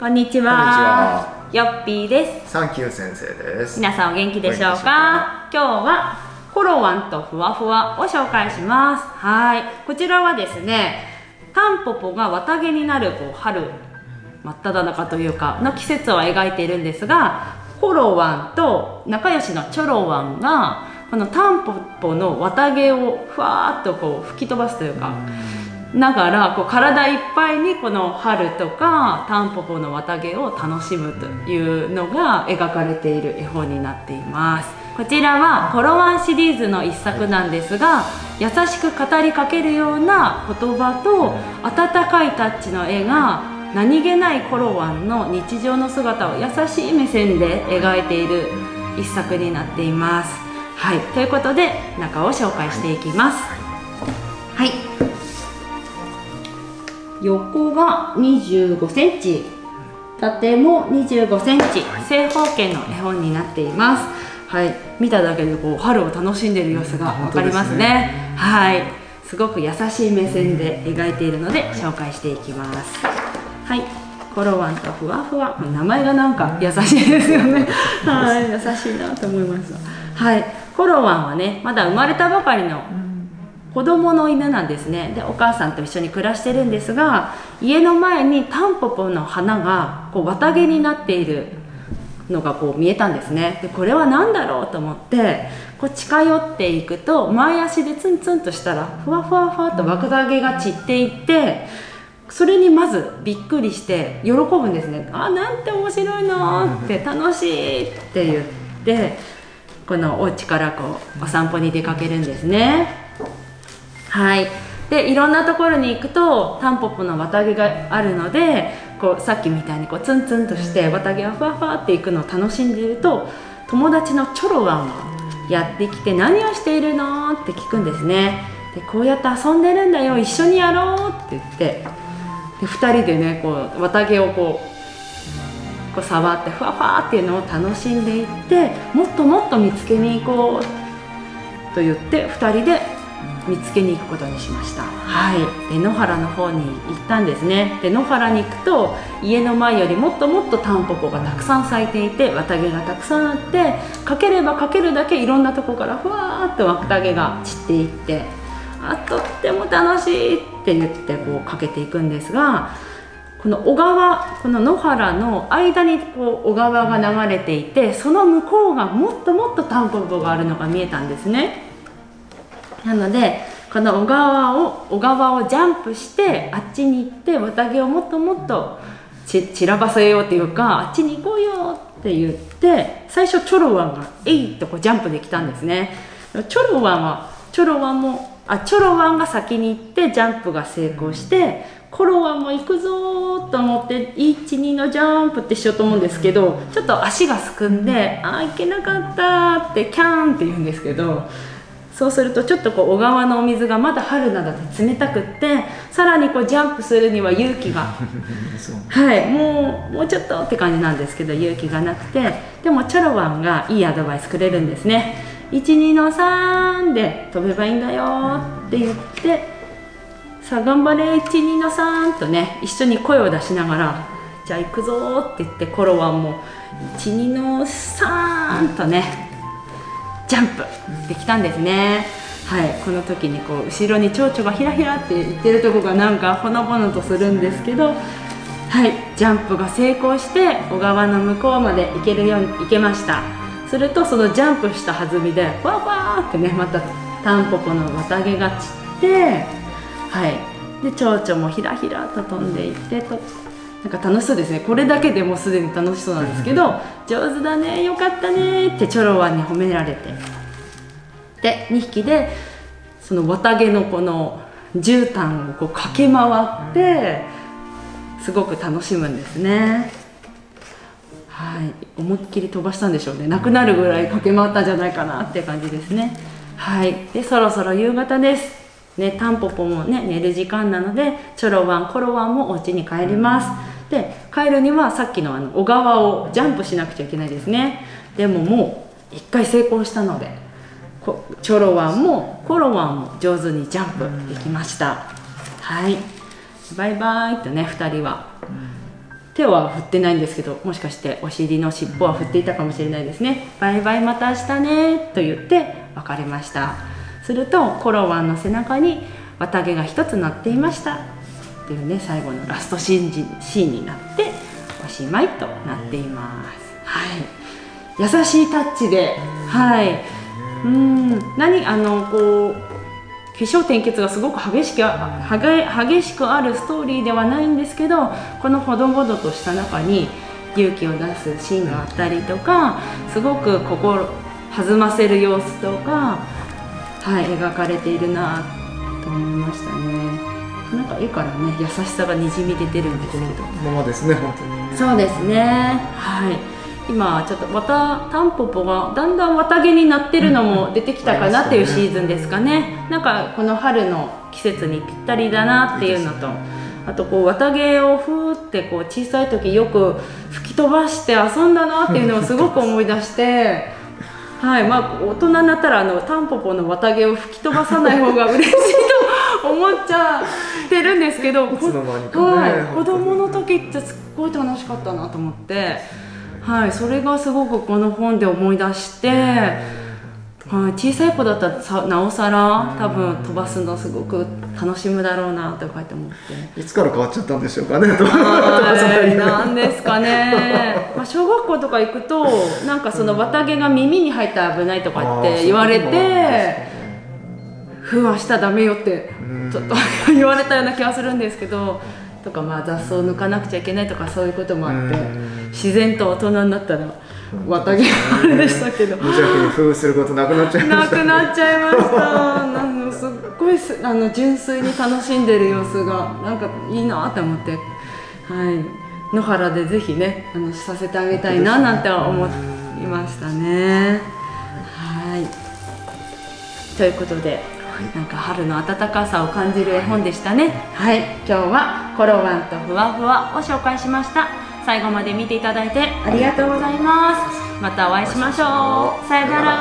こんにちは。よっぴーです。サンキュー先生です。皆さんお元気でしょうか？今日はコロワンとふわふわを紹介します。はい。こちらはですね、タンポポが綿毛になるこう春真っ只中というかの季節を描いているんですが、コロワンと仲良しのチョロワンがこのタンポポの綿毛をふわーっとこう吹き飛ばすというか、ながらこう体いっぱいにこの春とかタンポポの綿毛を楽しむというのが描かれている絵本になっています。こちらはコロワンシリーズの一作なんですが優しく語りかけるような言葉と温かいタッチの絵が何気ないコロワンの日常の姿を優しい目線で描いている一作になっています。はい。ということで中を紹介していきます。横が25センチ縦も25センチ正方形の絵本になっています。はい。見ただけでこう春を楽しんでいる様子がわかりますね。はい。すごく優しい目線で描いているので紹介していきます。はい。コロワンとふわふわ。名前がなんか優しいですよね。はい。優しいなと思います。はい。コロワンはねまだ生まれたばかりの子供の犬なんですね。でお母さんと一緒に暮らしてるんですが家の前にタンポポの花がこう綿毛になっているのがこう見えたんですね。でこれは何だろうと思ってこう近寄っていくと前足でツンツンとしたらふわふわふわっと綿毛が散っていってそれにまずびっくりして喜ぶんですね。あなんて面白いなーって楽しいって言ってこのお家からこうお散歩に出かけるんですね。はい、でいろんなところに行くとタンポポの綿毛があるのでこうさっきみたいにこうツンツンとして綿毛がふわふわっていくのを楽しんでいると友達のチョロワンがやってきて何をしているのって聞くんですね。でこうやって遊んでるんだよ一緒にやろうって言ってで2人でねこう綿毛をこうこう触ってふわふわっていうのを楽しんでいってもっともっと見つけに行こうと言って2人で見つけに行くことにしました。はい。で野原の方に行ったんですね。で野原に行くと家の前よりもっともっとタンポポがたくさん咲いていて綿毛がたくさんあってかければかけるだけいろんなとこからふわーっと綿毛が散っていってあとっても楽しいって言ってこうかけていくんですがこの小川この野原の間にこう小川が流れていてその向こうがもっともっとタンポポがあるのが見えたんですね。なのでこの小川を小川をジャンプしてあっちに行って綿毛をもっともっと散らばせようっていうかあっちに行こうよって言って最初チョロワンが「えい!」とこうジャンプできたんですねチョロワンはチョロワンもあチョロワンが先に行ってジャンプが成功してコロワンも行くぞと思って12のジャンプってしようと思うんですけどちょっと足がすくんで「あ行けなかった」ってキャーンって言うんですけどそうするとちょっとこう小川のお水がまだ春なので冷たくってさらにこうジャンプするには勇気が。はい。もうもうちょっとって感じなんですけど勇気がなくて。でもチョロワンがいいアドバイスくれるんですね。12の3で飛べばいいんだよ。って言ってさあ頑張れ。12の3とね一緒に声を出しながらじゃあ行くぞって言ってコロワンも12の3とねジャンプできたんですね。はい、この時にこう後ろに蝶々がひらひらって言ってるとこがなんかほのぼのとするんですけど、はい、ジャンプが成功して小川の向こうまで行けるように行けました。するとそのジャンプした弾みでわわーってねまたタンポポの綿毛が散って、はい、で蝶々もひらひらと飛んでいってと。なんか楽しそうですね。これだけでもうすでに楽しそうなんですけど上手だねよかったねってチョロワンに褒められて。で2匹でその綿毛のこの絨毯をこう駆け回ってすごく楽しむんですね。はい。思いっきり飛ばしたんでしょうね。なくなるぐらい駆け回ったんじゃないかなって感じですね。はい。でそろそろ夕方です。ね、タンポポもね寝る時間なのでチョロワンコロワンもお家に帰ります。で帰るにはさっきのあの小川をジャンプしなくちゃいけないですね。でももう1回成功したのでチョロワンもコロワンも上手にジャンプできました。はい。バイバイとね2人は。手は振ってないんですけどもしかしてお尻の尻尾は振っていたかもしれないですね「バイバイまた明日ね」と言って別れました。するとコロワンの背中に綿毛が一つ乗っていました。っていうね最後のラストシーンシーンになっておしまいとなっています。はい。優しいタッチではい。うん。何あのこう起承転結がすごく激しく激しくあるストーリーではないんですけどこのほどほどとした中に勇気を出すシーンがあったりとかすごく心弾ませる様子とか、はい、描かれているなと思いましたね。なんか絵からね優しさがにじみ出てるんですけど。ままですね本当に、ね、そうですね。はい。今ちょっとまたタンポポがだんだん綿毛になってるのも出てきたかなっていうシーズンですかね、なんかこの春の季節にぴったりだなっていうのとあとこう綿毛をふーってこう小さい時よく吹き飛ばして遊んだなっていうのをすごく思い出してはいまあ大人になったらあのタンポポの綿毛を吹き飛ばさない方が嬉しいと思っちゃってるんですけど、はい、子供の時ってすっごい楽しかったなと思って。はい。それがすごくこの本で思い出して、はい、小さい子だったらさなおさら多分飛ばすのすごく楽しむだろうなとかって思って。いつから変わっちゃったんでしょうかねなんですかね、まあ、小学校とか行くとなんかその綿毛が耳に入ったら危ないとかって言われてふわしたダメよってちょっと 言われたような気がするんですけどとかまあ雑草を抜かなくちゃいけないとかそういうこともあって自然と大人になったら綿毛あれでしたけど無邪気に封することなくなっちゃいました、ね、なくなっちゃいました。なんかすっごいすあの純粋に楽しんでる様子がなんかいいなと思って。はい。野原でぜひねあのさせてあげたいななんて思いましたね。はい。ということでなんか春の暖かさを感じる絵本でしたね。はい。今日はコロワンとふわふわを紹介しました。最後まで見ていただいてありがとうございます。またお会いしましょう。さよなら